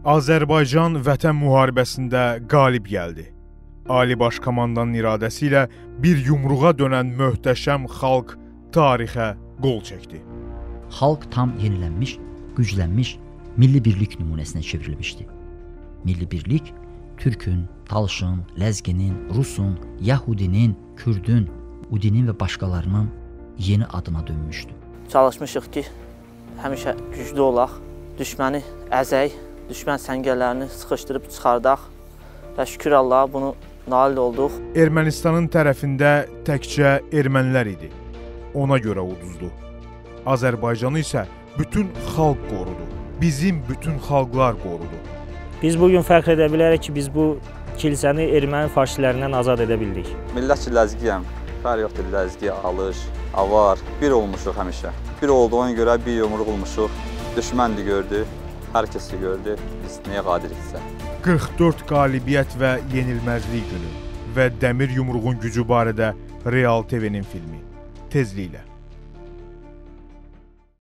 Azərbaycan Vətən müharibəsində qalib gəldi. Ali Baş Komandanın iradəsi ilə bir yumruğa dönən möhtəşəm xalq tarixə qol çəkdi. Xalq tam yenilənmiş, güclənmiş milli birlik nümunəsinə çevrilmişdi. Milli birlik türkün, talşın, ləzginin, rusun, yahudinin, kürdün, udinin və başqalarının yeni adına dönmüşdü. Çalışmışıq ki, həmişə güclü olaq, düşməni əzək, düşmən səngərlərini sıxışdırıb çıxardaq və şükür Allaha bunu nail olduq. Ermənistanın tərəfində təkcə ermənilər idi. Ona görə uduzdu. Azərbaycanı isə bütün xalq qorudu. Bizim bütün xalqlar qorudu. Biz bu gün fəxr edə bilərik ki, biz bu kilsəni erməni faşistlərindən azad edə bildik. Millət ki, ləzgiyəm. Fərq yoxdur, ləzgi, alış, avar. Bir olmuşuq həmişə. Bir olduğuna görə bir yumruq olmuşuq. Düşmən də gördü, hər kəs də gördü. Biz nəyə qadiriksə. 44 qalibiyyət və yenilməzlik günü və Dəmir yumruğun gücü barədə Real TV-nin filmi tezliklə